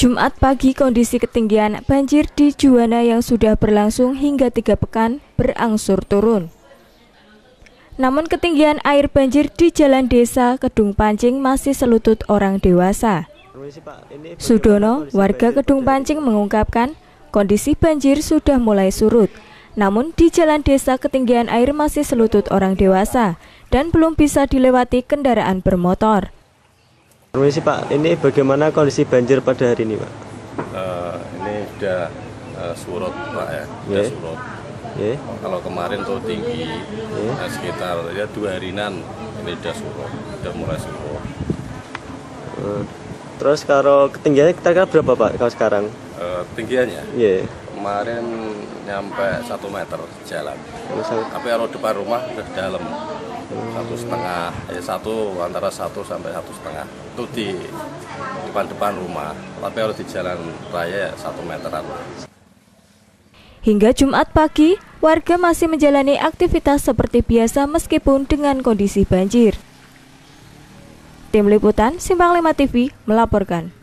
Jumat pagi kondisi ketinggian banjir di Juwana yang sudah berlangsung hingga tiga pekan berangsur turun. Namun ketinggian air banjir di jalan desa Kedung Pancing masih selutut orang dewasa. Sudono, warga Kedung Pancing mengungkapkan kondisi banjir sudah mulai surut. Namun di jalan desa ketinggian air masih selutut orang dewasa dan belum bisa dilewati kendaraan bermotor. Permisi Pak, ini bagaimana kondisi banjir pada hari ini Pak? Uh, ini sudah uh, surut Pak ya, sudah yeah. surut. Yeah. Kalau kemarin tuh tinggi, yeah. nah, sekitar ya dua harinan ini sudah surut, sudah mulai surut. Uh, terus kalau ketinggiannya kita berapa Pak kalau sekarang? Uh, tinggiannya? Iya. Yeah. Kemarin nyampe satu meter jalan. Tapi kalau depan rumah udah dalam satu setengah ya satu antara satu sampai satu setengah itu di depan depan rumah tapi kalau di jalan raya ya satu meteran Hingga Jumat pagi, warga masih menjalani aktivitas seperti biasa meskipun dengan kondisi banjir. Tim Liputan Simpang 5 TV melaporkan.